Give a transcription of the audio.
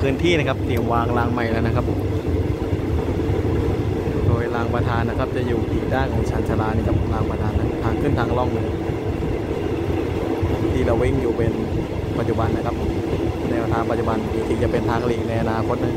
พื้นที่นะครับเตรียมวางรางใหม่แล้วนะครับ โดยรางประธานนะครับ จะอยู่อีกด้านของชานชาลานี่ครับรางประธานทางขึ้นทางล่องที่เราวิ่งอยู่เป็นปัจจุบันนะครับแนวทางปัจจุบันอีกทีจะเป็นทางหลีกในอนาคตนะ